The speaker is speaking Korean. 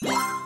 네.